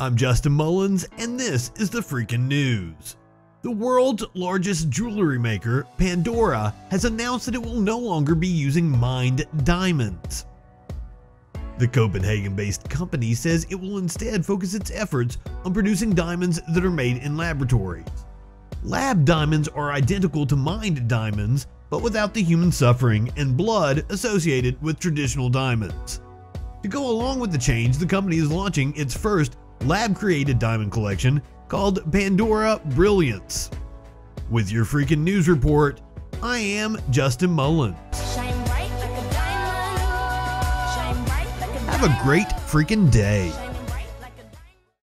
I'm Justin Mullins, and this is the freaking news. The world's largest jewelry maker, Pandora, has announced that it will no longer be using mined diamonds. The Copenhagen based company says it will instead focus its efforts on producing diamonds that are made in laboratories. Lab diamonds are identical to mined diamonds, but without the human suffering and blood associated with traditional diamonds. To go along with the change, the company is launching its first lab created diamond collection called Pandora Brilliance. With your freaking news report, I am Justin Mullins. Have a great freaking day.